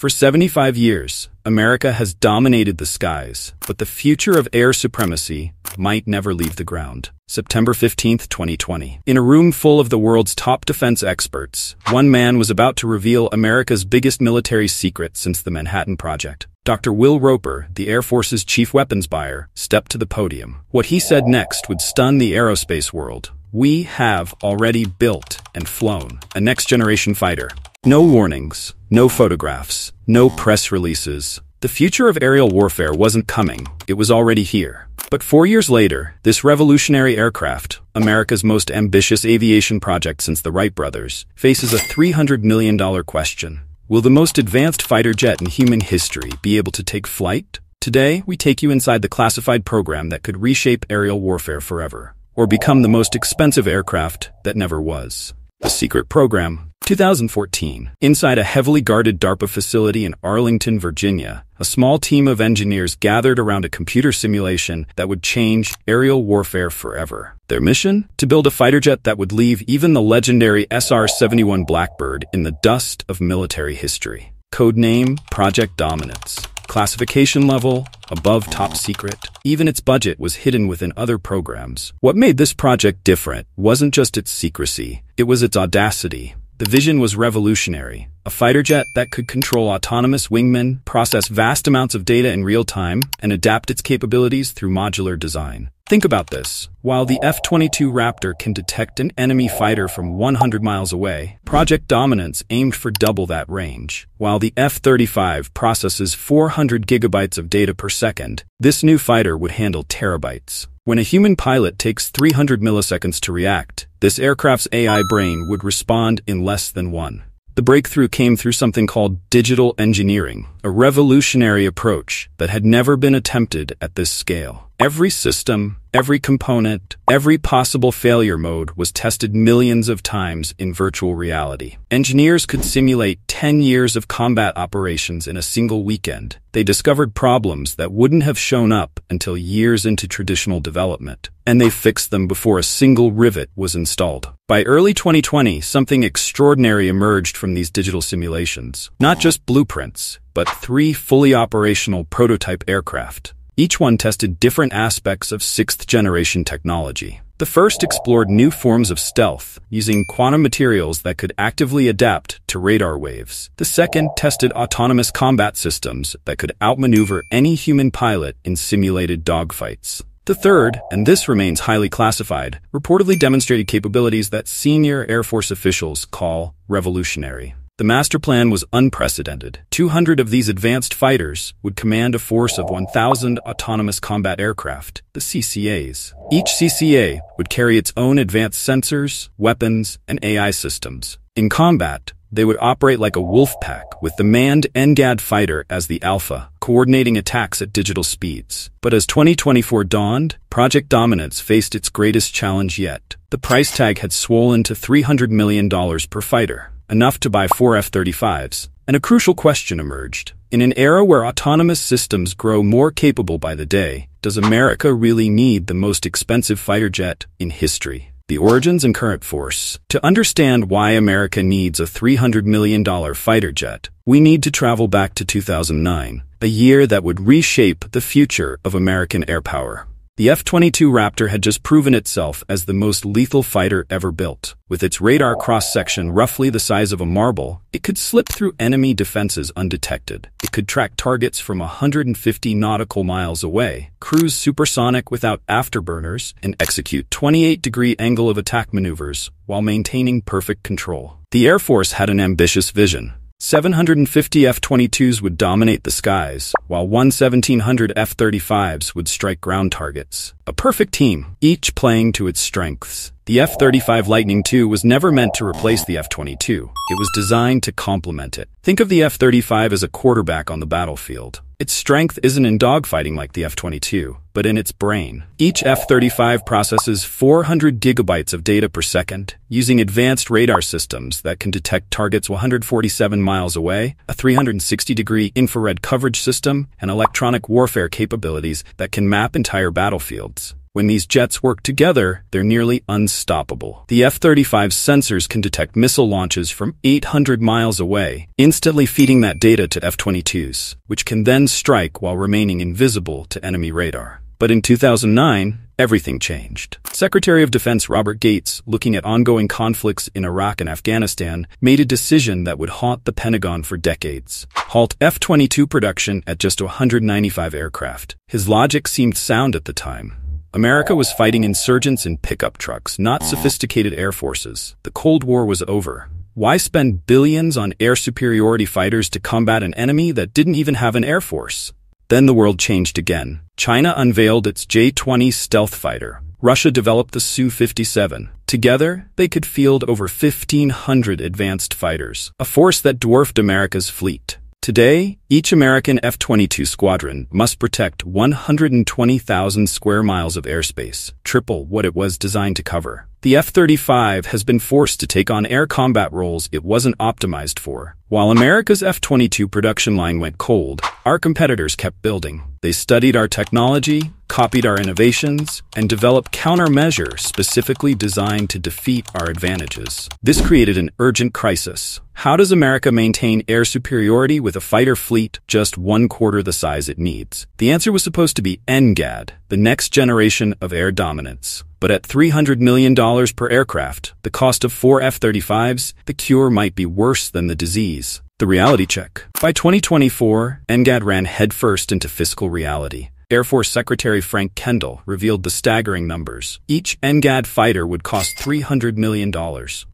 For 75 years, America has dominated the skies, but the future of air supremacy might never leave the ground. September 15, 2020. In a room full of the world's top defense experts, one man was about to reveal America's biggest military secret since the Manhattan Project. Dr. Will Roper, the Air Force's chief weapons buyer, stepped to the podium. What he said next would stun the aerospace world. We have already built and flown a next-generation fighter. No warnings, no photographs, no press releases. The future of aerial warfare wasn't coming, it was already here. But four years later, this revolutionary aircraft, America's most ambitious aviation project since the Wright brothers, faces a $300 million question. Will the most advanced fighter jet in human history be able to take flight? Today, we take you inside the classified program that could reshape aerial warfare forever or become the most expensive aircraft that never was. A secret program, 2014. Inside a heavily guarded DARPA facility in Arlington, Virginia, a small team of engineers gathered around a computer simulation that would change aerial warfare forever. Their mission? To build a fighter jet that would leave even the legendary SR-71 Blackbird in the dust of military history. Codename Project Dominance. Classification level, above top secret. Even its budget was hidden within other programs. What made this project different wasn't just its secrecy, it was its audacity. The vision was revolutionary. A fighter jet that could control autonomous wingmen, process vast amounts of data in real time, and adapt its capabilities through modular design. Think about this. While the F-22 Raptor can detect an enemy fighter from 100 miles away, Project Dominance aimed for double that range. While the F-35 processes 400 gigabytes of data per second, this new fighter would handle terabytes. When a human pilot takes 300 milliseconds to react, this aircraft's AI brain would respond in less than one. The breakthrough came through something called digital engineering, a revolutionary approach that had never been attempted at this scale. Every system, every component, every possible failure mode was tested millions of times in virtual reality. Engineers could simulate 10 years of combat operations in a single weekend. They discovered problems that wouldn't have shown up until years into traditional development, and they fixed them before a single rivet was installed. By early 2020, something extraordinary emerged from these digital simulations. Not just blueprints, but three fully operational prototype aircraft. Each one tested different aspects of sixth-generation technology. The first explored new forms of stealth, using quantum materials that could actively adapt to radar waves. The second tested autonomous combat systems that could outmaneuver any human pilot in simulated dogfights. The third, and this remains highly classified, reportedly demonstrated capabilities that senior Air Force officials call revolutionary. The master plan was unprecedented. 200 of these advanced fighters would command a force of 1,000 autonomous combat aircraft, the CCAs. Each CCA would carry its own advanced sensors, weapons, and AI systems. In combat, they would operate like a wolf pack, with the manned NGAD fighter as the alpha, coordinating attacks at digital speeds. But as 2024 dawned, Project Dominance faced its greatest challenge yet. The price tag had swollen to $300 million per fighter enough to buy four F-35s, and a crucial question emerged. In an era where autonomous systems grow more capable by the day, does America really need the most expensive fighter jet in history? The origins and current force. To understand why America needs a $300 million fighter jet, we need to travel back to 2009, a year that would reshape the future of American air power. The F-22 Raptor had just proven itself as the most lethal fighter ever built. With its radar cross-section roughly the size of a marble, it could slip through enemy defenses undetected. It could track targets from 150 nautical miles away, cruise supersonic without afterburners, and execute 28-degree angle of attack maneuvers while maintaining perfect control. The Air Force had an ambitious vision, 750 F-22s would dominate the skies, while 1700 F-35s would strike ground targets. A perfect team, each playing to its strengths. The F-35 Lightning II was never meant to replace the F-22. It was designed to complement it. Think of the F-35 as a quarterback on the battlefield. Its strength isn't in dogfighting like the F-22, but in its brain. Each F-35 processes 400 gigabytes of data per second, using advanced radar systems that can detect targets 147 miles away, a 360-degree infrared coverage system, and electronic warfare capabilities that can map entire battlefields. When these jets work together, they're nearly unstoppable. The F-35's sensors can detect missile launches from 800 miles away, instantly feeding that data to F-22s, which can then strike while remaining invisible to enemy radar. But in 2009, everything changed. Secretary of Defense Robert Gates, looking at ongoing conflicts in Iraq and Afghanistan, made a decision that would haunt the Pentagon for decades. Halt F-22 production at just 195 aircraft. His logic seemed sound at the time. America was fighting insurgents in pickup trucks, not sophisticated air forces. The Cold War was over. Why spend billions on air superiority fighters to combat an enemy that didn't even have an air force? Then the world changed again. China unveiled its J-20 stealth fighter. Russia developed the Su-57. Together, they could field over 1,500 advanced fighters, a force that dwarfed America's fleet. Today, each American F-22 squadron must protect 120,000 square miles of airspace, triple what it was designed to cover. The F-35 has been forced to take on air combat roles it wasn't optimized for. While America's F-22 production line went cold, our competitors kept building. They studied our technology, copied our innovations, and developed countermeasures specifically designed to defeat our advantages. This created an urgent crisis. How does America maintain air superiority with a fighter fleet just one quarter the size it needs? The answer was supposed to be NGAD, the next generation of air dominance. But at $300 million per aircraft, the cost of four F-35s, the cure might be worse than the disease. The reality check. By 2024, NGAD ran headfirst into fiscal reality. Air Force Secretary Frank Kendall revealed the staggering numbers. Each NGAD fighter would cost $300 million,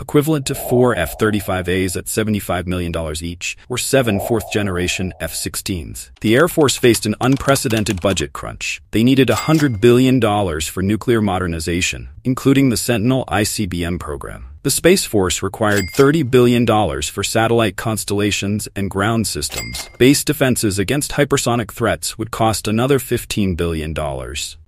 equivalent to four F-35As at $75 million each, or seven fourth-generation F-16s. The Air Force faced an unprecedented budget crunch. They needed $100 billion for nuclear modernization, including the Sentinel ICBM program. The Space Force required $30 billion for satellite constellations and ground systems. Base defenses against hypersonic threats would cost another $15 billion.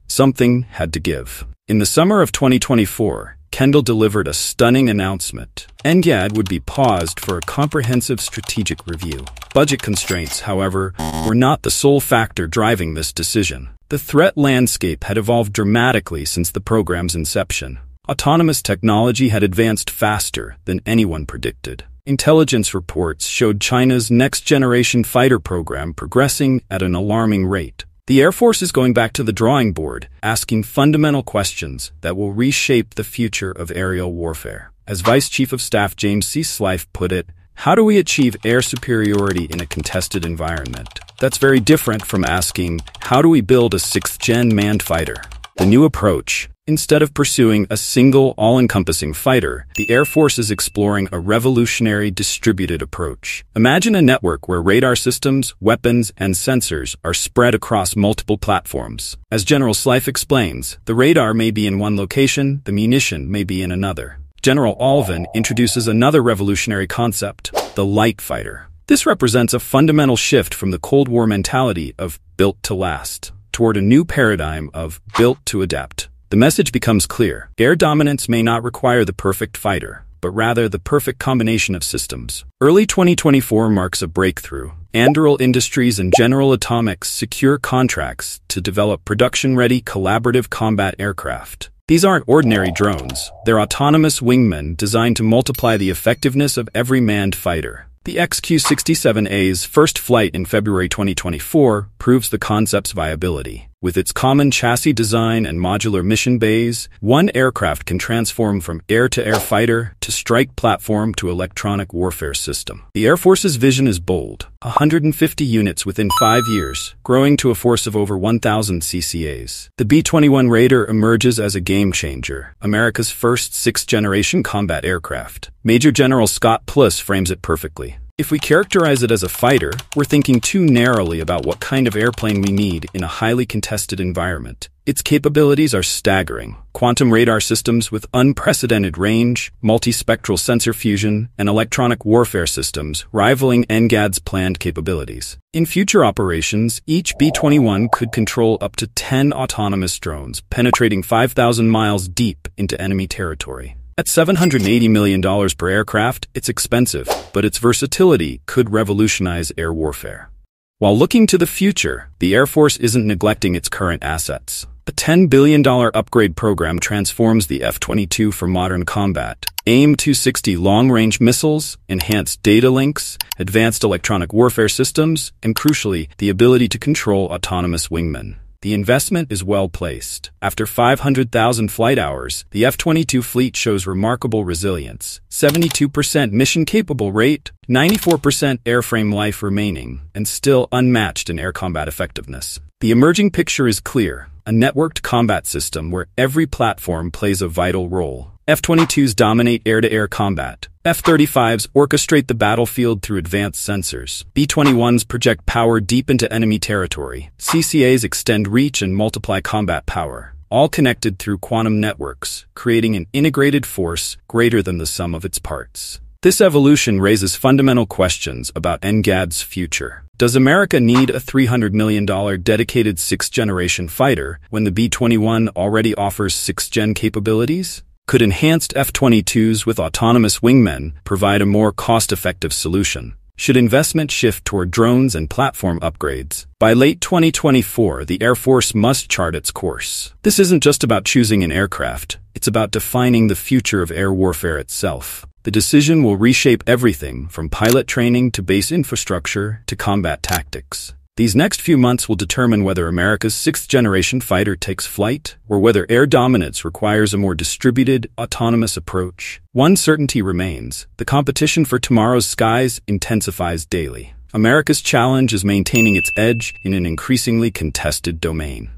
Something had to give. In the summer of 2024, Kendall delivered a stunning announcement. NGAD would be paused for a comprehensive strategic review. Budget constraints, however, were not the sole factor driving this decision. The threat landscape had evolved dramatically since the program's inception. Autonomous technology had advanced faster than anyone predicted. Intelligence reports showed China's next-generation fighter program progressing at an alarming rate. The Air Force is going back to the drawing board, asking fundamental questions that will reshape the future of aerial warfare. As Vice Chief of Staff James C. Slife put it, how do we achieve air superiority in a contested environment? That's very different from asking, how do we build a sixth-gen manned fighter? The new approach, Instead of pursuing a single, all-encompassing fighter, the Air Force is exploring a revolutionary distributed approach. Imagine a network where radar systems, weapons, and sensors are spread across multiple platforms. As General Slife explains, the radar may be in one location, the munition may be in another. General Allvin introduces another revolutionary concept, the light fighter. This represents a fundamental shift from the Cold War mentality of built to last toward a new paradigm of built to adapt. The message becomes clear. Air dominance may not require the perfect fighter, but rather the perfect combination of systems. Early 2024 marks a breakthrough. Anduril Industries and General Atomics secure contracts to develop production-ready collaborative combat aircraft. These aren't ordinary drones. They're autonomous wingmen designed to multiply the effectiveness of every manned fighter. The XQ-67A's first flight in February 2024 proves the concept's viability. With its common chassis design and modular mission bays, one aircraft can transform from air-to-air -air fighter to strike platform to electronic warfare system. The Air Force's vision is bold, 150 units within five years, growing to a force of over 1,000 CCAs. The B-21 Raider emerges as a game-changer, America's first sixth-generation combat aircraft. Major General Scott Pleus frames it perfectly. If we characterize it as a fighter, we're thinking too narrowly about what kind of airplane we need in a highly contested environment. Its capabilities are staggering. Quantum radar systems with unprecedented range, multispectral sensor fusion, and electronic warfare systems rivaling NGAD's planned capabilities. In future operations, each B-21 could control up to 10 autonomous drones, penetrating 5,000 miles deep into enemy territory. At $780 million per aircraft, it's expensive, but its versatility could revolutionize air warfare. While looking to the future, the Air Force isn't neglecting its current assets. A $10 billion upgrade program transforms the F-22 for modern combat. AIM-260 long-range missiles, enhanced data links, advanced electronic warfare systems, and crucially, the ability to control autonomous wingmen. The investment is well placed. After 500,000 flight hours, the F-22 fleet shows remarkable resilience. 72% mission-capable rate, 94% airframe life remaining, and still unmatched in air combat effectiveness. The emerging picture is clear. A networked combat system where every platform plays a vital role. F-22s dominate air-to-air combat. F-35s orchestrate the battlefield through advanced sensors. B-21s project power deep into enemy territory. CCAs extend reach and multiply combat power, all connected through quantum networks, creating an integrated force greater than the sum of its parts. This evolution raises fundamental questions about NGAD's future. Does America need a $300 million dedicated sixth-generation fighter when the B-21 already offers sixth-gen capabilities? Could enhanced F-22s with autonomous wingmen provide a more cost-effective solution? Should investment shift toward drones and platform upgrades? By late 2024, the Air Force must chart its course. This isn't just about choosing an aircraft. It's about defining the future of air warfare itself. The decision will reshape everything from pilot training to base infrastructure to combat tactics. These next few months will determine whether America's sixth-generation fighter takes flight or whether air dominance requires a more distributed, autonomous approach. One certainty remains. The competition for tomorrow's skies intensifies daily. America's challenge is maintaining its edge in an increasingly contested domain.